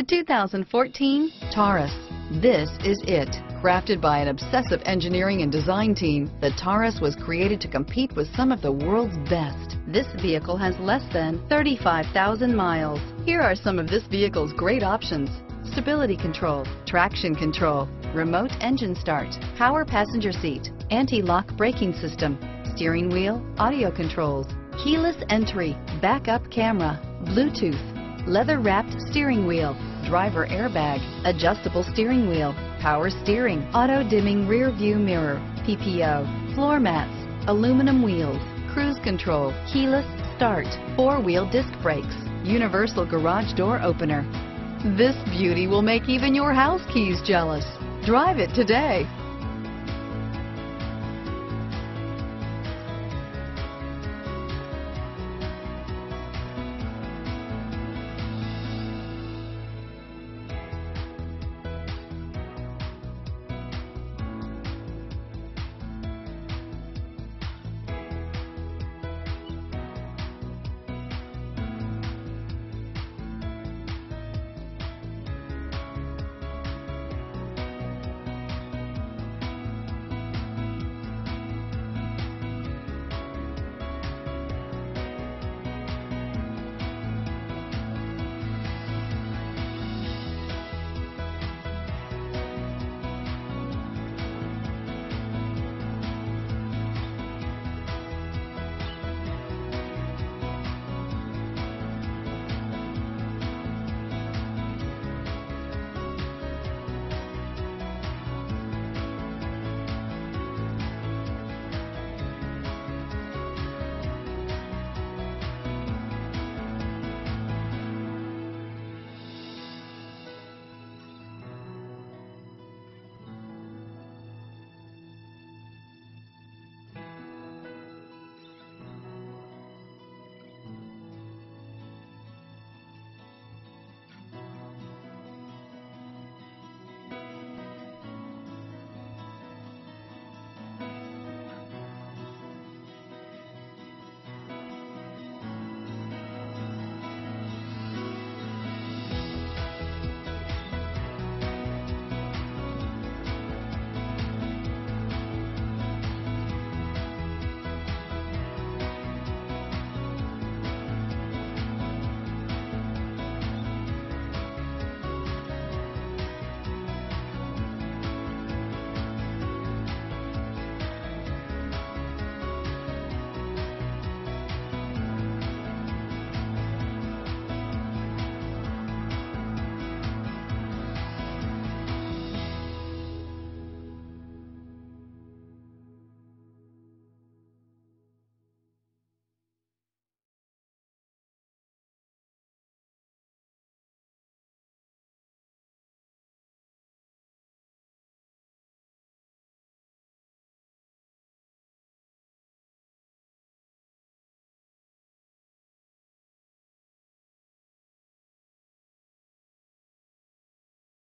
The 2014 Taurus. This is it. Crafted by an obsessive engineering and design team, the Taurus was created to compete with some of the world's best. This vehicle has less than 35,000 miles. Here are some of this vehicle's great options. Stability control, traction control, remote engine start, power passenger seat, anti-lock braking system, steering wheel, audio controls, keyless entry, backup camera, Bluetooth, leather-wrapped steering wheel, driver airbag, adjustable steering wheel, power steering, auto-dimming rear view mirror, PPO, floor mats, aluminum wheels, cruise control, keyless start, four-wheel disc brakes, universal garage door opener. This beauty will make even your house keys jealous. Drive it today.